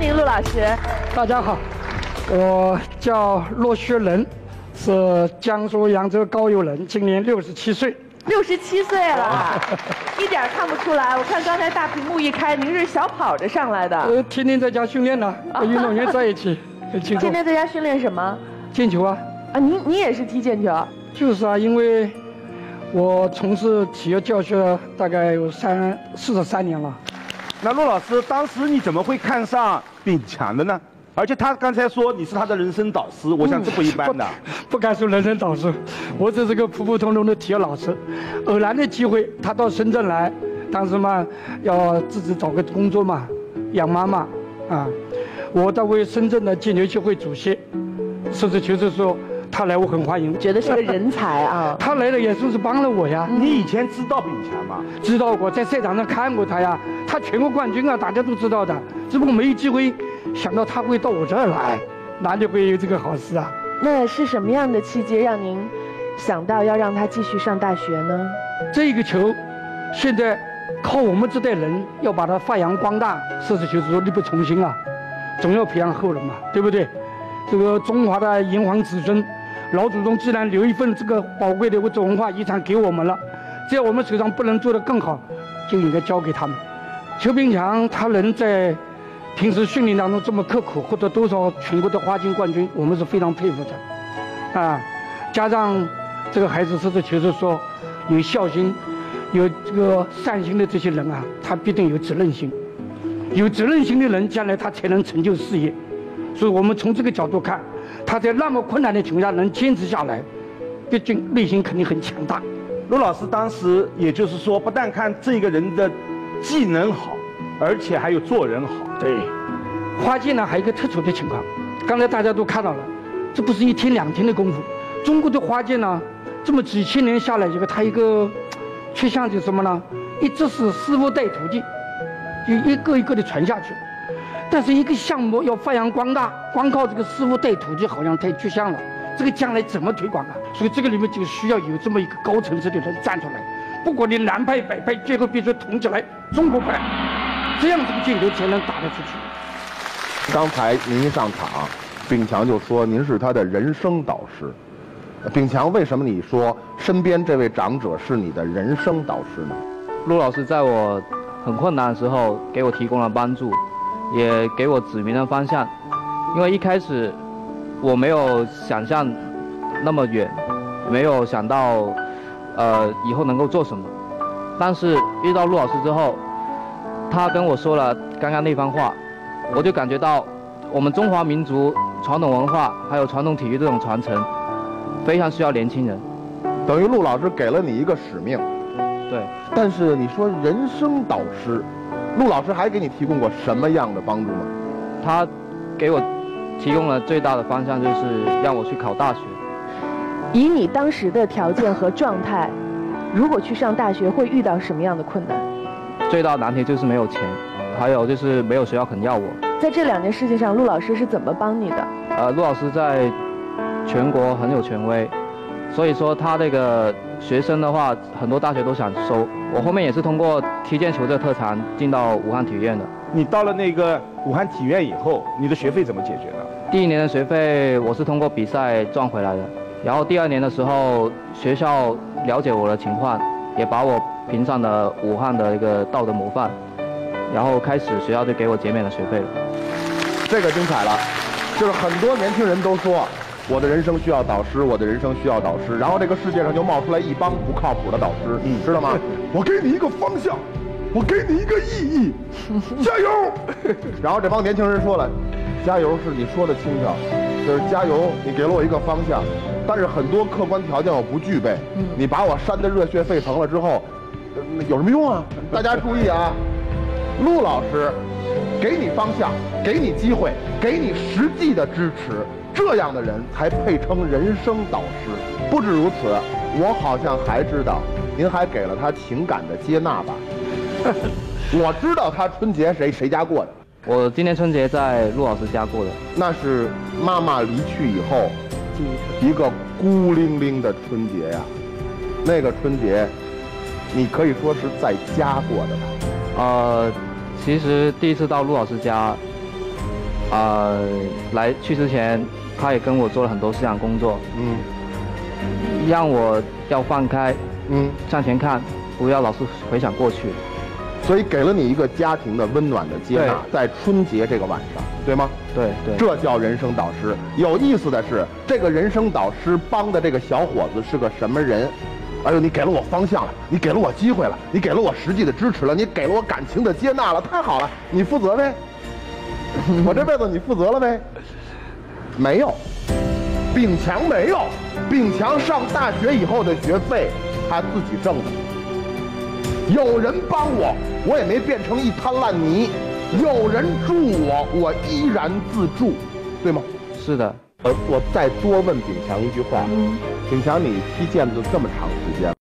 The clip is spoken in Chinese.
迎您，陆老师。大家好，我叫骆学仁，是江苏扬州高邮人，今年六十七岁。六十七岁了，一点看不出来。我看刚才大屏幕一开，您是小跑着上来的。呃，天天在家训练呢，和运动员在一起。天天在家训练什么？毽球啊。啊，您您也是踢毽球？就是啊，因为我从事体育教学大概有三四十三年了。那陆老师，当时你怎么会看上炳强的呢？而且他刚才说你是他的人生导师，我想这不一般的。不敢说人生导师，我只是个普普通通的体育老师。偶然的机会，他到深圳来，当时嘛要自己找个工作嘛，养妈妈啊。我作为深圳的毽球协会主席，实事求是说，他来我很欢迎，觉得是个人才啊。他来了也算是帮了我呀。你以前知道炳强吗？知道过，在赛场上看过他呀。他全国冠军啊，大家都知道的，只不过没有机会想到他会到我这儿来，哪里会有这个好事啊？那是什么样的契机让您想到要让他继续上大学呢？这个球，现在靠我们这代人要把它发扬光大，实事求是说力不从心啊，总要培养后人嘛，对不对？这个中华的炎黄子孙，老祖宗既然留一份这个宝贵的物质文化遗产给我们了，只要我们手上不能做得更好，就应该交给他们。邱炳强他能在平时训练当中这么刻苦，获得多少全国的花金冠军，我们是非常佩服的，啊，加上这个孩子实事求是说有孝心、有这个善心的这些人啊，他必定有责任心，有责任心的人将来他才能成就事业，所以我们从这个角度看，他在那么困难的情况下能坚持下来，毕竟内心肯定很强大。陆老师当时也就是说，不但看这个人的。技能好，而且还有做人好。对，花剑呢还有一个特殊的情况，刚才大家都看到了，这不是一天两天的功夫。中国的花剑呢，这么几千年下来，这个它一个缺项就是什么呢？一直是师傅带徒弟，就一个一个的传下去。但是一个项目要发扬光大，光靠这个师傅带徒弟好像太具象了。这个将来怎么推广啊？所以这个里面就需要有这么一个高层次的人站出来。不管你南派北派，最后必须统起来中国派，这样这个镜头才能打得出去。刚才您一上场，炳强就说您是他的人生导师。炳强，为什么你说身边这位长者是你的人生导师呢？陆老师在我很困难的时候给我提供了帮助，也给我指明了方向。因为一开始我没有想象那么远，没有想到。呃，以后能够做什么？但是遇到陆老师之后，他跟我说了刚刚那番话，我就感觉到我们中华民族传统文化还有传统体育这种传承，非常需要年轻人。等于陆老师给了你一个使命。对。但是你说人生导师，陆老师还给你提供过什么样的帮助吗？他给我提供了最大的方向，就是让我去考大学。以你当时的条件和状态，如果去上大学会遇到什么样的困难？最大的难题就是没有钱，还有就是没有学校肯要我。在这两件事情上，陆老师是怎么帮你的？呃，陆老师在全国很有权威，所以说他那个学生的话，很多大学都想收。我后面也是通过踢毽球这个特长进到武汉体育院的。你到了那个武汉体院以后，你的学费怎么解决的？第一年的学费我是通过比赛赚回来的。然后第二年的时候，学校了解我的情况，也把我评上了武汉的一个道德模范，然后开始学校就给我减免了学费了。这个精彩了，就是很多年轻人都说，我的人生需要导师，我的人生需要导师，然后这个世界上就冒出来一帮不靠谱的导师，嗯知道吗？我给你一个方向，我给你一个意义，加油！然后这帮年轻人说了，加油是你说的轻巧，就是加油，你给了我一个方向。但是很多客观条件我不具备，你把我扇得热血沸腾了之后，有什么用啊？大家注意啊，陆老师给你方向，给你机会，给你实际的支持，这样的人才配称人生导师。不止如此，我好像还知道，您还给了他情感的接纳吧？我知道他春节谁谁家过的，我今年春节在陆老师家过的，那是妈妈离去以后。一个孤零零的春节呀，那个春节，你可以说是在家过的吧？呃，其实第一次到陆老师家，呃，来去之前，他也跟我做了很多思想工作，嗯让我要放开，嗯，向前看，不要老是回想过去。所以给了你一个家庭的温暖的接纳，在春节这个晚上，对吗？对对，这叫人生导师。有意思的是，这个人生导师帮的这个小伙子是个什么人？哎呦，你给了我方向了，你给了我机会了，你给了我实际的支持了，你给了我感情的接纳了，太好了，你负责呗。我这辈子你负责了呗？没有，炳强没有，炳强上大学以后的学费他自己挣的。有人帮我，我也没变成一滩烂泥；有人助我，我依然自助，对吗？是的。呃，我再多问炳强一句话，炳强，你踢毽子这么长时间？